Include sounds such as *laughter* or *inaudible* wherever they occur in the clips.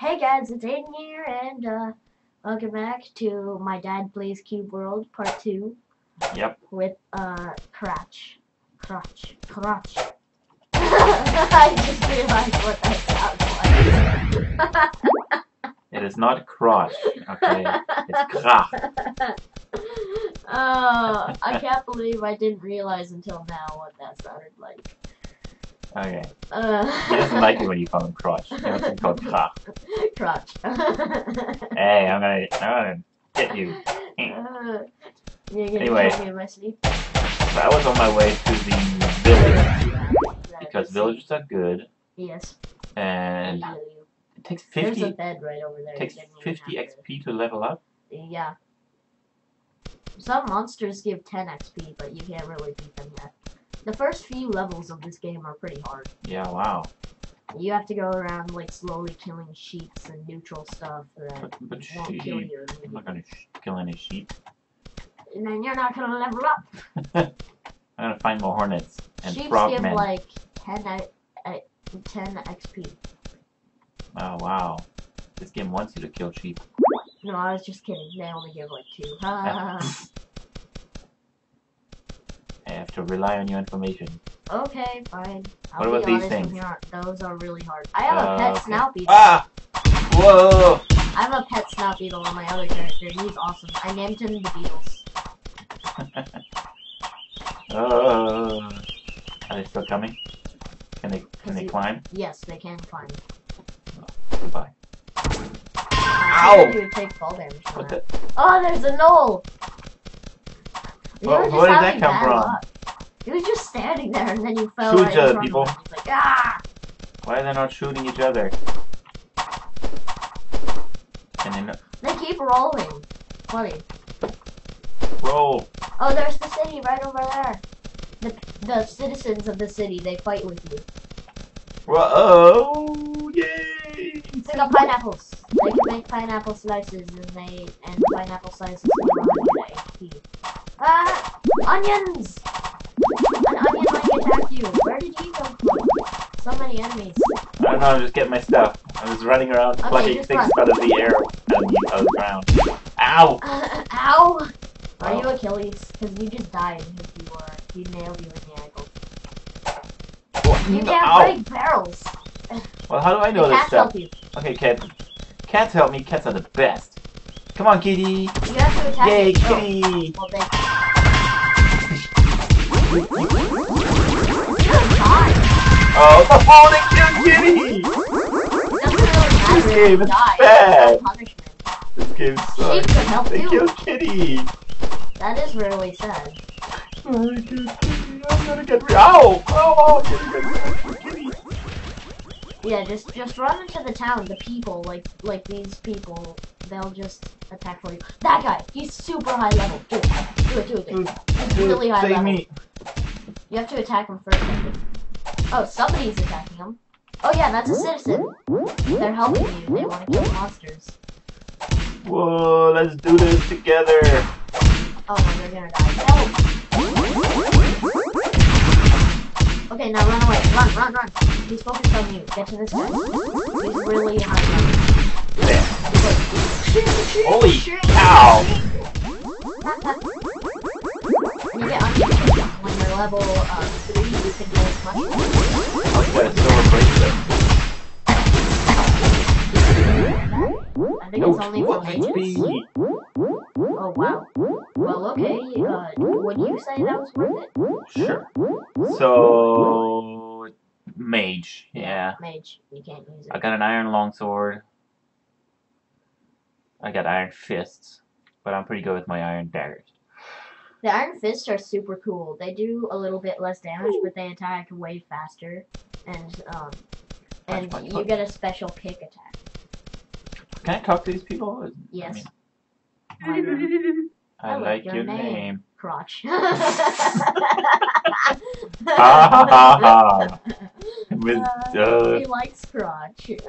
Hey guys, it's Aiden here, and uh, welcome back to my Dad Plays Cube World Part 2 Yep. with uh, Crotch. Crotch. Crotch. *laughs* I just realized what that sounds like. It is not crotch, okay? It's krach. *laughs* oh, I can't believe I didn't realize until now what that sounded like. Okay. Uh, He *laughs* doesn't like it when you call him crotch. He wants to be called krach. Crotch. Hey, I'm gonna, I'm gonna get you. Uh, you're gonna Anyway. me in my sleep? I was on my way to the village because villagers are good, Yes. and I heal you. it takes There's a 50 bed right over there. takes didn't even 50 XP to level up. Yeah. Some monsters give 10 XP, but you can't really beat them yet. The first few levels of this game are pretty hard. Yeah, wow. You have to go around like slowly killing sheeps and neutral stuff that But, but won't kill you. I'm not gonna kill any sheep. And then you're not gonna level up. *laughs* I'm gonna find more hornets and Sheeps give frogmen. like 10, I- I- 10 XP. Oh wow. This game wants you to kill sheep. No, I was just kidding. They only give like 2. *laughs* I have to rely on your information. okay, fine. I'll What about these things? you, Those are really hard. I have a Uh, pet okay. snout beetle. Ah! Whoa! I have a pet snout beetle on my other character. He's awesome. I named him the Beatles. *laughs* Oh. Are they still coming? Can they can they you- climb? Yes, they can climb. Goodbye. I Ow! You would take fall damage from What that. the? Oh, there's a knoll. Well, where did that come from? luck. He was just standing there, and then you fell Shoot right each other, people. Like, ah! Why are they not shooting each other? And then They keep rolling. Funny. roll. Oh, there's the city right over there. The the citizens of the city, they fight with you. Whoa! Yay! They got pineapples. They can make pineapple slices, and they and pineapple slices 100 HP. Ah! Onions! You. Where did you come from? So many enemies. I don't know. I'm just getting my stuff. I was running around Okay, plucking things run. out of the air the, out of the ground. Ow! *laughs* Ow! Are you Achilles? Because you just died if you were. He nailed you in the ankle. You can't Ow! break barrels. Well, how do I know the this cats stuff? help you. Okay, cat. Cats help me. Cats are the best. Come on, kitty. You have to attack Yay, it. Oh, kitty. well, they. You don't *laughs* die. Oh, oh, they killed kitty. It doesn't really matter This game is bad. It's not punishment. This game sucks. They killed kitty. That is really sad. Oh, kitty. I'm gonna get re- Ow! Oh, oh, kitty. Yeah, just just run into the town. The people, like like these people, they'll just attack for you. That guy, he's super high level. Do it, do it, do it. Mm, do it. He's really high Save level. me. You have to attack him first. Oh, somebody's attacking him. Oh yeah, that's a citizen. They're helping you. They want to kill monsters. Whoa, let's do this together. Oh they're gonna die. Help! Okay, now run away. Run, run, run. He's focused on you. Get to this guy. He's really high. There. Holy cow! Level uh, 3, you can make mushrooms. You got a silver bracelet. I think it's only for mages. HP? Oh wow. Well, okay. Uh, would you say that was worth it? Sure. So, mage. Yeah. Mage, you can't use it. I got an iron longsword. I got iron fists, but I'm pretty good with my iron daggers. The Iron Fists are super cool. They do a little bit less damage, but they attack way faster, and um, and punch, you punch. get a special kick attack. Can I talk to these people? I Yes. mean, Why not? *laughs* I, like your, name. Crotch. Ha ha ha ha. With Uh, uh, he likes crotch. *laughs*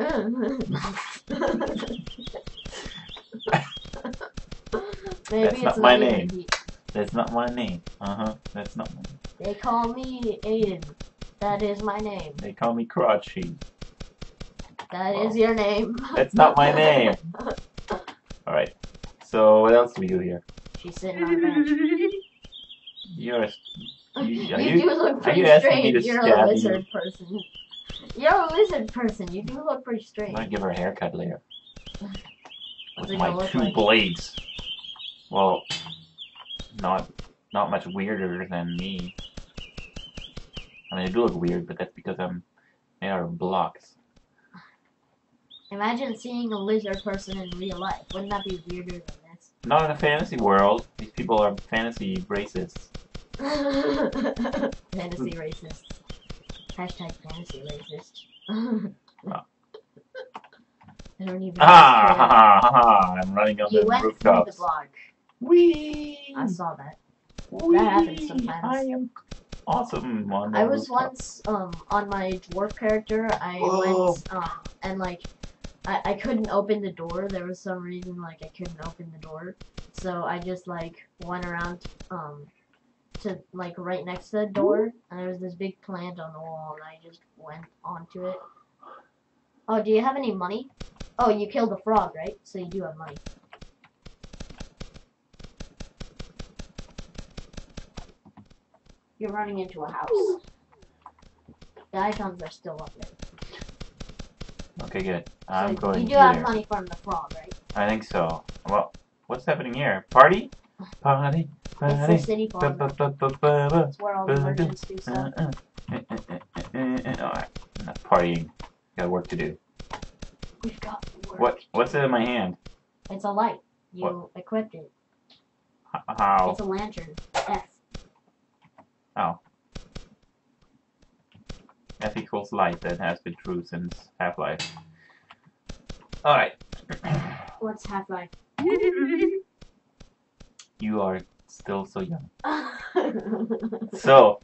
Maybe That's it's not my later. name. That's not my name. Uh huh. That's not my name. They call me Aiden. That is my name. They call me Crotchy. That is Well, your name. That's not my name. *laughs* Alright. So what else do we do here? She's sitting on a bench. You're a, you, You, are you, do look pretty you asking me strange. to You're stab a you? lizard person. You're a lizard person. You do look pretty straight. I'm gonna give her a haircut later. *laughs* With my two like? blades. Well, not not much weirder than me. I mean, they do look weird, but that's because I'm made out of blocks. Imagine seeing a lizard person in real life. Wouldn't that be weirder than this? Not in a fantasy world. These people are fantasy racists. *laughs* fantasy racist. Hashtag fantasy racist. *laughs* I don't even. Ah, ha, ha, ha, ha. I'm running on You the went through the rooftops. block. Whee! I saw that. Whee! happens sometimes. I am awesome on I was rooftop. once um on my dwarf character. I Whoa. went um and like I I couldn't open the door. There was some reason like I couldn't open the door, so I just like went around um to like right next to the door, and there was this big plant on the wall, and I just went onto it. Oh, do you have any money? Oh, you killed a frog, right? So you do have money. You're running into a house. The icons are still up there. Okay, good. I'm so going you do here. have money from the frog, right? I think so. Well, what's happening here? Party? Party? Party? It's the city Ba, farm. ba, ba, ba, ba, ba. It's where all the merchants do stuff. uh, uh, uh, Alright, I'm not partying. Got work to do. We've got work. What? What's in my hand? It's a light. You What? equipped it. How? It's a lantern. F. F equals light. That has been true since Half-Life. Alright. What's Half Life? *laughs* You are still so young. *laughs* So,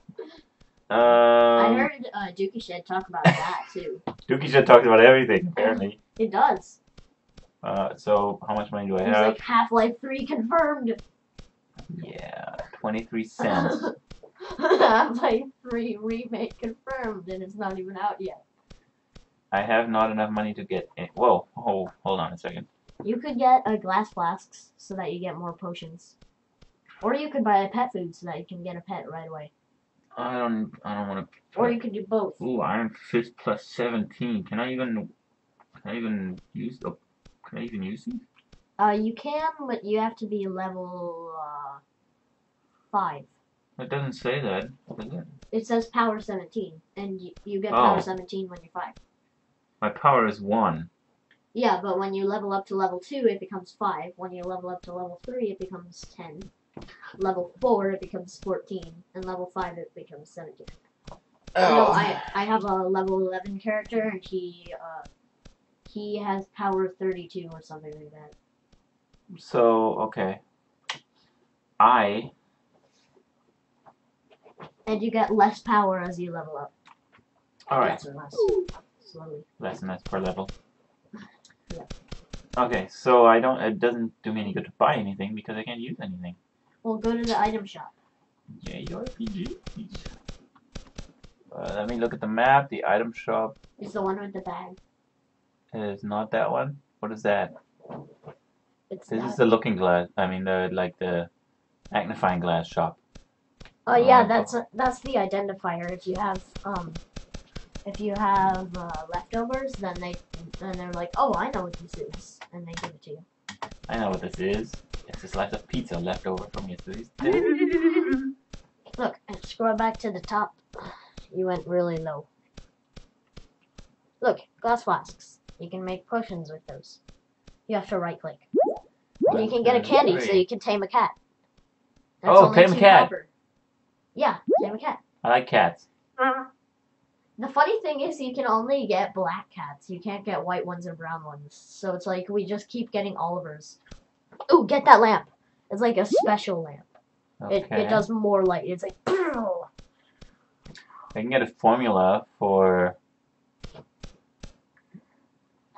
um, heard uh, Dookie Shed talk about that too. *laughs* Dookie should talked about everything, apparently. It does. Uh, so, how much money do I He's have? like Half Life 3 confirmed. Yeah, 23 cents. *laughs* Half Life 3 remake confirmed, and it's not even out yet. I have not enough money to get. In. Whoa, hold, hold on a second. You could get uh, glass flasks so that you get more potions. Or you could buy a pet food so that you can get a pet right away. I don't. I don't want to. Or you could do both. Ooh, Iron Fist plus 17. Can I even? Can I even use the? Can I even use these? Uh, you can, but you have to be level uh, five. It doesn't say that. Does it? It says power 17, and you, you get Oh. power 17 when you're five. My power is one. Yeah, but when you level up to level two, it becomes five. When you level up to level three, it becomes ten. Level four, it becomes fourteen, and level five, it becomes seventeen. No, I I have a level eleven character, and he uh he has power thirty two or something like that. So okay. I And you get less power as you level up. all right. Less and less. Slowly. Less and less per level. Yeah. Okay, so I don't. It doesn't do me any good to buy anything because I can't use anything. Well, go to the item shop. Yay, RPG. Uh, let me look at the map. The item shop It's the one with the bag. is not that one. What is that? It's This that. is the looking glass. I mean, the like the magnifying glass shop. Oh yeah, Um, that's that's the identifier. If you have um, if you have uh, leftovers, then they then they're like, oh, I know what this is, and they give it to you. I know what this is. It's a slice of pizza left over from yesterday's *laughs* dinner. Look, scroll back to the top. You went really low. Look, glass flasks. You can make potions with those. You have to right click. And you can get a candy so you can tame a cat. Oh, only tame a cat. copper. Yeah, tame a cat. I like cats. The funny thing is, you can only get black cats. You can't get white ones and brown ones. So it's like we just keep getting Olivers. Ooh, get that lamp. It's like a special lamp. Okay. It, it does more light. It's like. I can get a formula for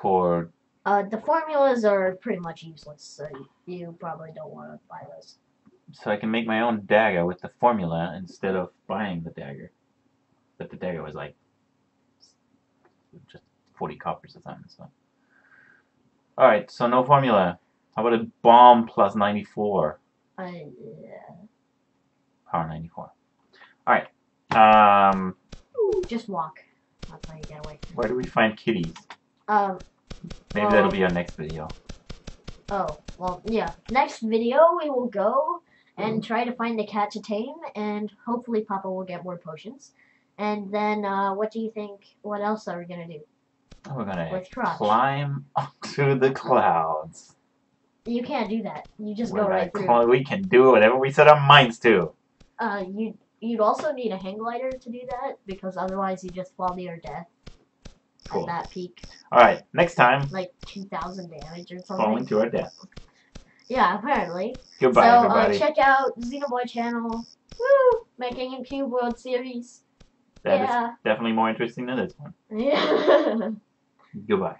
for Uh, the formulas are pretty much useless, so you, you probably don't want to buy those. So I can make my own dagger with the formula instead of buying the dagger. But the dagger was like just 40 coppers or something. So. Alright, so no formula. How about a bomb plus 94? Uh, yeah. Power 94. Alright. Um, Just walk. That's how you get away. where do we find kitties? Um. Maybe that'll be our next video. Oh. Well. Yeah. Next video we will go and try to find the cat to tame, and hopefully Papa will get more potions. And then, uh, what do you think? What else are we gonna do? We're gonna With Crotch. climb onto the clouds. You can't do that. You just We're go right through. we can do whatever we set our minds to. Uh, you you'd also need a hang glider to do that because otherwise you just fall to your death Cool. at that peak, Alright, next time, like two thousand damage or something. falling to our death. Yeah, apparently. Goodbye, so uh, check out Xenoboy channel. Woo! Making a Cube World series. That is yeah. definitely more interesting than this one. *laughs* Yeah. Goodbye.